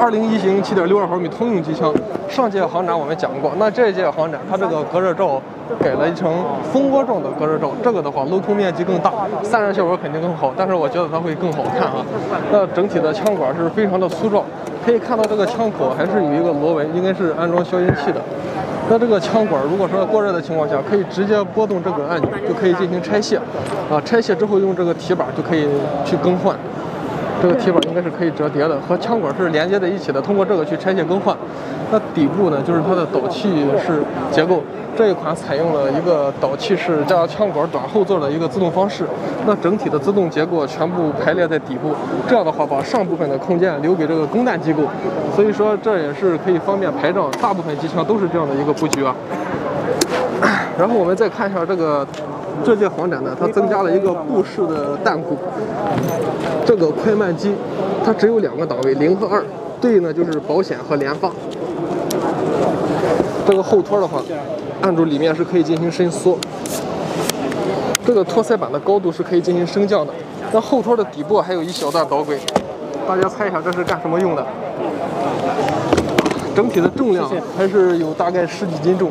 二零一型七点六二毫米通用机枪。上届航展我们讲过，那这一届航展它这个隔热罩给了一层蜂窝状的隔热罩，这个的话镂空面积更大，散热效果肯定更好，但是我觉得它会更好看啊。那整体的枪管是非常的粗壮，可以看到这个枪口还是有一个螺纹，应该是安装消音器的。那这个枪管如果说过热的情况下，可以直接拨动这个按钮就可以进行拆卸，啊，拆卸之后用这个提板就可以去更换。这个提板应该是可以折叠的，和枪管是连接在一起的，通过这个去拆卸更换。那底部呢，就是它的导气式结构，这一款采用了一个导气式加枪管短后座的一个自动方式。那整体的自动结构全部排列在底部，这样的话把上部分的空间留给这个供弹机构，所以说这也是可以方便排障。大部分机枪都是这样的一个布局啊。然后我们再看一下这个。这届航展呢，它增加了一个布式的弹库。这个快慢机，它只有两个档位，零和二，对应的就是保险和连发。这个后托的话，按住里面是可以进行伸缩。这个托腮板的高度是可以进行升降的。那后托的底部还有一小段导轨，大家猜一下这是干什么用的？整体的重量还是有大概十几斤重。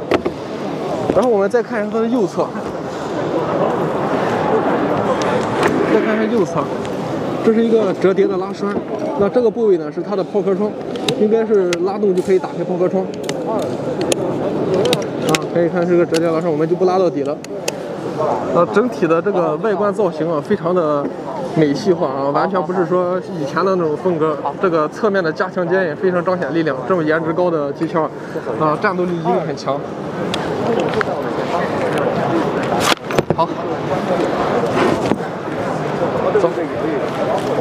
然后我们再看一下它的右侧。再看一下右侧，这是一个折叠的拉栓，那这个部位呢是它的抛壳窗，应该是拉动就可以打开抛壳窗。啊，可以看是个折叠拉栓，我们就不拉到底了。呃，整体的这个外观造型啊，非常的美系化啊，完全不是说以前的那种风格。这个侧面的加强肩也非常彰显力量，这么颜值高的机枪，啊，战斗力一定很强。好。Anderson.